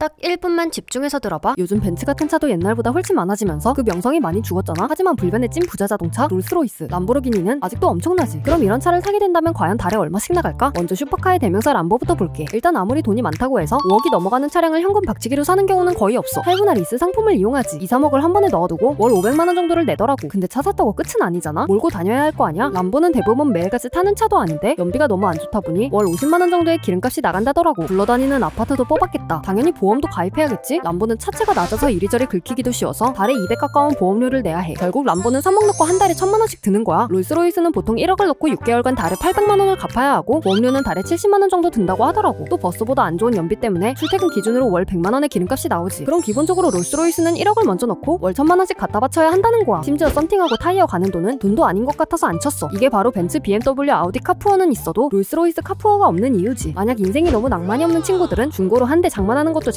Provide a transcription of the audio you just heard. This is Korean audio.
딱 1분만 집중해서 들어봐. 요즘 벤츠 같은 차도 옛날보다 훨씬 많아지면서 그 명성이 많이 죽었잖아. 하지만 불변의 찐 부자 자동차 롤스로이스, 람보르기니는 아직도 엄청나지. 그럼 이런 차를 사게 된다면 과연 달에 얼마씩 나갈까? 먼저 슈퍼카의 대명사 람보부터 볼게. 일단 아무리 돈이 많다고 해서 5억이 넘어가는 차량을 현금 박치기로 사는 경우는 거의 없어. 할부나 리스 상품을 이용하지. 2, 3억을 한 번에 넣어두고 월 500만 원 정도를 내더라고. 근데 차 샀다고 끝은 아니잖아. 몰고 다녀야 할 거 아니야? 람보는 대부분 매일같이 타는 차도 아닌데 연비가 너무 안 좋다 보니 월 50만 원 정도의 기름값이 나간다더라고. 굴러다니는 아파트도 뽑았겠다. 당연히 보험 도 가입해야겠지. 람보는 차체가 낮아서 이리저리 긁히기도 쉬워서 달에 200 가까운 보험료를 내야 해. 결국 람보는 3억 넣고 한 달에 1000만 원씩 드는 거야. 롤스로이스는 보통 1억을 넣고 6개월간 달에 800만 원을 갚아야 하고 보험료는 달에 70만 원 정도 든다고 하더라고. 또 버스보다 안 좋은 연비 때문에 출퇴근 기준으로 월 100만 원의 기름값이 나오지. 그럼 기본적으로 롤스로이스는 1억을 먼저 넣고 월 1000만 원씩 갖다 바쳐야 한다는 거야. 심지어 썬팅하고 타이어 가는 돈은 돈도 아닌 것 같아서 안 쳤어. 이게 바로 벤츠, BMW, 아우디 카푸어는 있어도 롤스로이스 카푸어가 없는 이유지. 만약 인생이 너무 낭만이 없는 친구들은 중고로 한 대 장만하는 것도